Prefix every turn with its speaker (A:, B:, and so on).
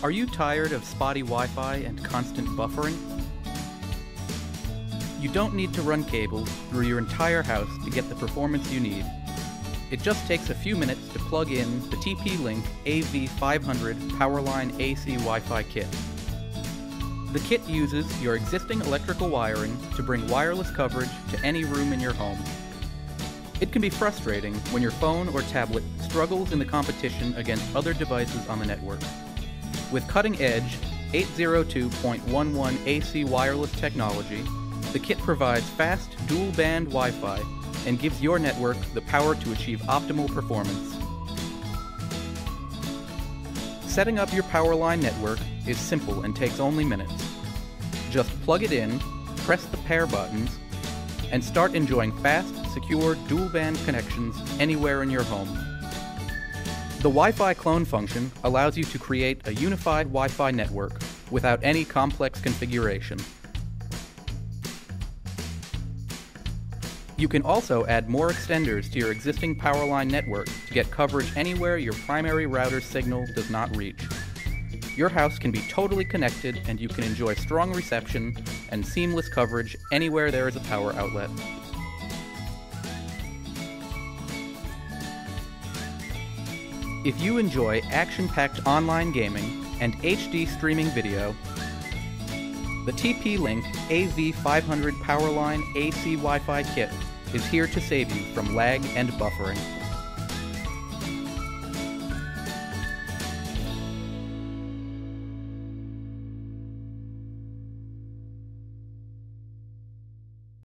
A: Are you tired of spotty Wi Fi and constant buffering? You don't need to run cables through your entire house to get the performance you need. It just takes a few minutes to plug in the TP-Link AV500 Powerline AC Wi-Fi kit. The kit uses your existing electrical wiring to bring wireless coverage to any room in your home. It can be frustrating when your phone or tablet struggles in the competition against other devices on the network. With cutting-edge 802.11 AC wireless technology, the kit provides fast dual-band Wi-Fi and gives your network the power to achieve optimal performance. Setting up your Powerline network is simple and takes only minutes. Just plug it in, press the pair buttons, and start enjoying fast, secure dual-band connections anywhere in your home. The Wi-Fi clone function allows you to create a unified Wi-Fi network without any complex configuration. You can also add more extenders to your existing Powerline network to get coverage anywhere your primary router signal does not reach. Your house can be totally connected and you can enjoy strong reception and seamless coverage anywhere there is a power outlet. If you enjoy action-packed online gaming and HD streaming video, the TP-Link AV500 Powerline AC Wi-Fi kit is here to save you from lag and buffering.